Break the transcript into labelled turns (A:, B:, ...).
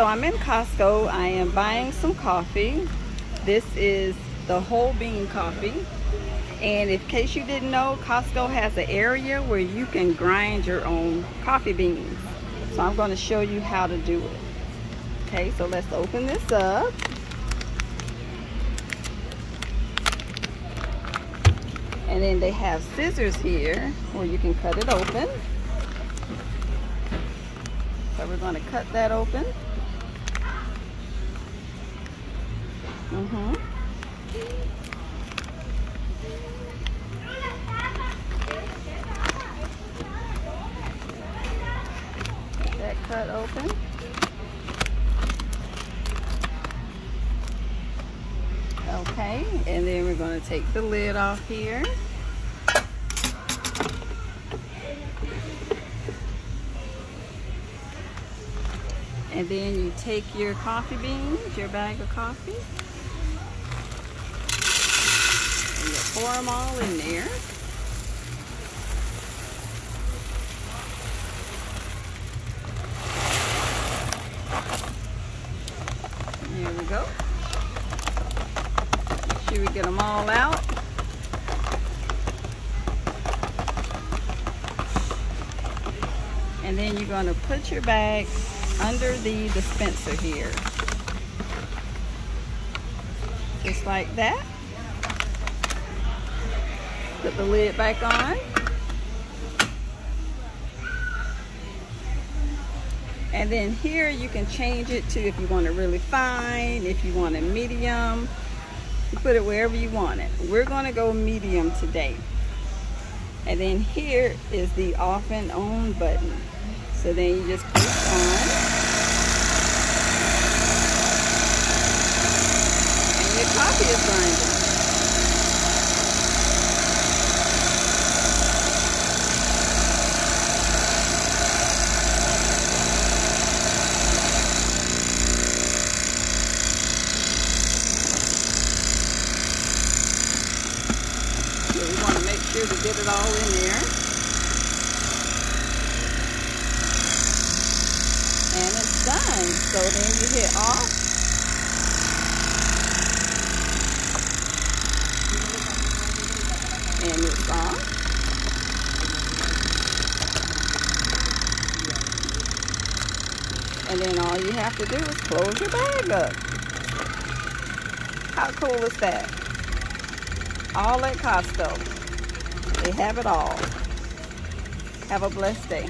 A: So I'm in Costco. I am buying some coffee. This is the whole bean coffee. And in case you didn't know, Costco has an area where you can grind your own coffee beans. So I'm going to show you how to do it. Okay, so let's open this up. And then they have scissors here where you can cut it open. So we're going to cut that open. Mm-hmm. That cut open. Okay, and then we're going to take the lid off here. And then you take your coffee beans, your bag of coffee, and you pour them all in there. There we go. Make sure we get them all out. And then you're going to put your bag under the dispenser here. Just like that. Put the lid back on. And then here you can change it to if you want it really fine, if you want it medium. Put it wherever you want it. We're going to go medium today. And then here is the off and on button. So then you just push on. And your coffee is grinding. So we want to make to get it all in there. And it's done. So then you hit off. And it's off. And then all you have to do is close your bag up. How cool is that? All at Costco. They have it all. Have a blessed day.